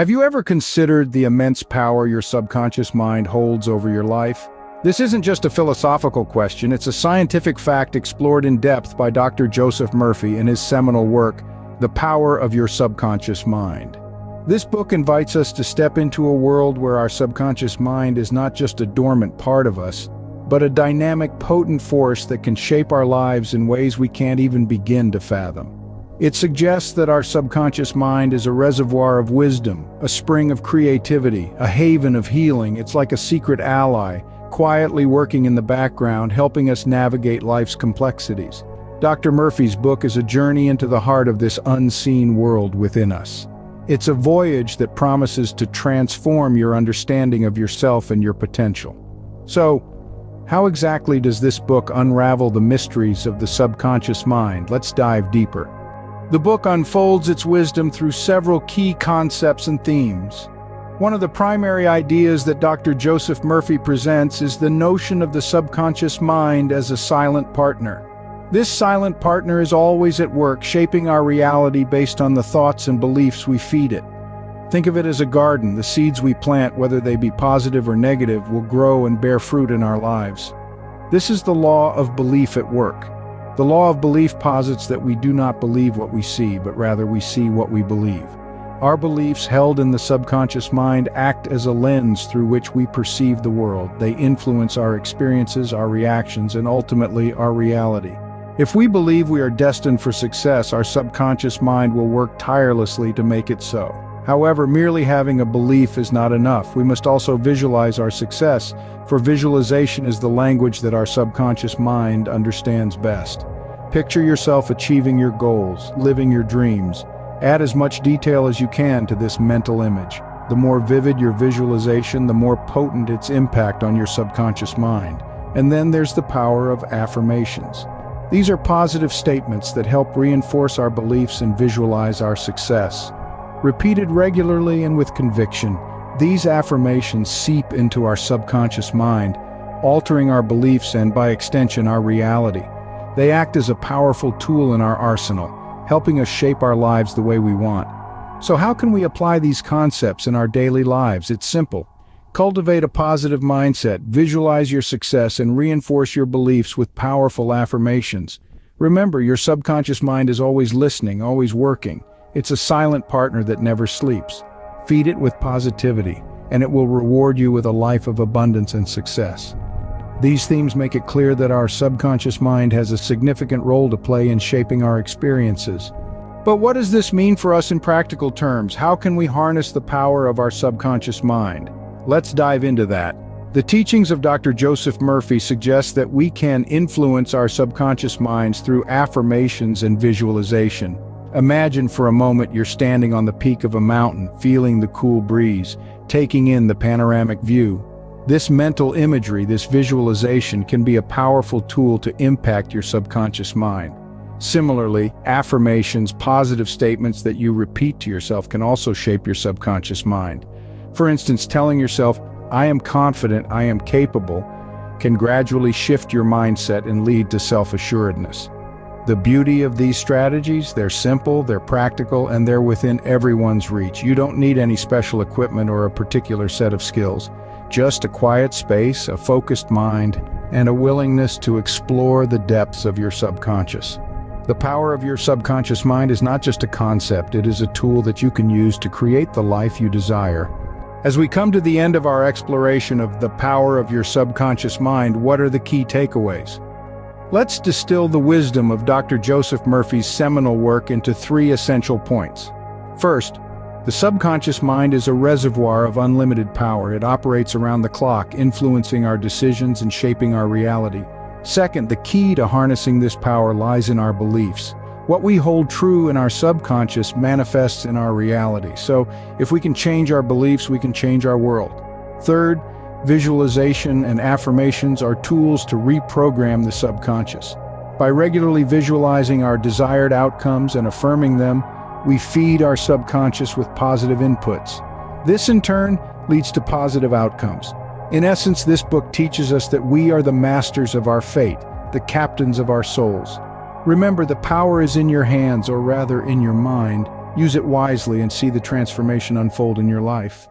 Have you ever considered the immense power your subconscious mind holds over your life? This isn't just a philosophical question, it's a scientific fact explored in depth by Dr. Joseph Murphy in his seminal work, The Power of Your Subconscious Mind. This book invites us to step into a world where our subconscious mind is not just a dormant part of us, but a dynamic, potent force that can shape our lives in ways we can't even begin to fathom. It suggests that our subconscious mind is a reservoir of wisdom, a spring of creativity, a haven of healing. It's like a secret ally, quietly working in the background, helping us navigate life's complexities. Dr. Murphy's book is a journey into the heart of this unseen world within us. It's a voyage that promises to transform your understanding of yourself and your potential. So, how exactly does this book unravel the mysteries of the subconscious mind? Let's dive deeper. The book unfolds its wisdom through several key concepts and themes. One of the primary ideas that Dr. Joseph Murphy presents is the notion of the subconscious mind as a silent partner. This silent partner is always at work, shaping our reality based on the thoughts and beliefs we feed it. Think of it as a garden. The seeds we plant, whether they be positive or negative, will grow and bear fruit in our lives. This is the law of belief at work. The law of belief posits that we do not believe what we see, but rather we see what we believe. Our beliefs held in the subconscious mind act as a lens through which we perceive the world. They influence our experiences, our reactions, and ultimately our reality. If we believe we are destined for success, our subconscious mind will work tirelessly to make it so. However, merely having a belief is not enough. We must also visualize our success, for visualization is the language that our subconscious mind understands best. Picture yourself achieving your goals, living your dreams. Add as much detail as you can to this mental image. The more vivid your visualization, the more potent its impact on your subconscious mind. And then there's the power of affirmations. These are positive statements that help reinforce our beliefs and visualize our success. Repeated regularly and with conviction, these affirmations seep into our subconscious mind, altering our beliefs and, by extension, our reality. They act as a powerful tool in our arsenal, helping us shape our lives the way we want. So how can we apply these concepts in our daily lives? It's simple. Cultivate a positive mindset, visualize your success, and reinforce your beliefs with powerful affirmations. Remember, your subconscious mind is always listening, always working. It's a silent partner that never sleeps. Feed it with positivity, and it will reward you with a life of abundance and success. These themes make it clear that our subconscious mind has a significant role to play in shaping our experiences. But what does this mean for us in practical terms? How can we harness the power of our subconscious mind? Let's dive into that. The teachings of Dr. Joseph Murphy suggest that we can influence our subconscious minds through affirmations and visualization. Imagine for a moment you're standing on the peak of a mountain, feeling the cool breeze, taking in the panoramic view. This mental imagery, this visualization can be a powerful tool to impact your subconscious mind. Similarly, affirmations, positive statements that you repeat to yourself can also shape your subconscious mind. For instance, telling yourself, I am confident, I am capable, can gradually shift your mindset and lead to self-assuredness. The beauty of these strategies, they're simple, they're practical, and they're within everyone's reach. You don't need any special equipment or a particular set of skills. Just a quiet space, a focused mind, and a willingness to explore the depths of your subconscious. The power of your subconscious mind is not just a concept, it is a tool that you can use to create the life you desire. As we come to the end of our exploration of the power of your subconscious mind, what are the key takeaways? Let's distill the wisdom of Dr. Joseph Murphy's seminal work into three essential points. First, the subconscious mind is a reservoir of unlimited power. It operates around the clock, influencing our decisions and shaping our reality. Second, the key to harnessing this power lies in our beliefs. What we hold true in our subconscious manifests in our reality. So, if we can change our beliefs, we can change our world. Third, Visualization and affirmations are tools to reprogram the subconscious. By regularly visualizing our desired outcomes and affirming them, we feed our subconscious with positive inputs. This in turn leads to positive outcomes. In essence, this book teaches us that we are the masters of our fate, the captains of our souls. Remember, the power is in your hands, or rather in your mind. Use it wisely and see the transformation unfold in your life.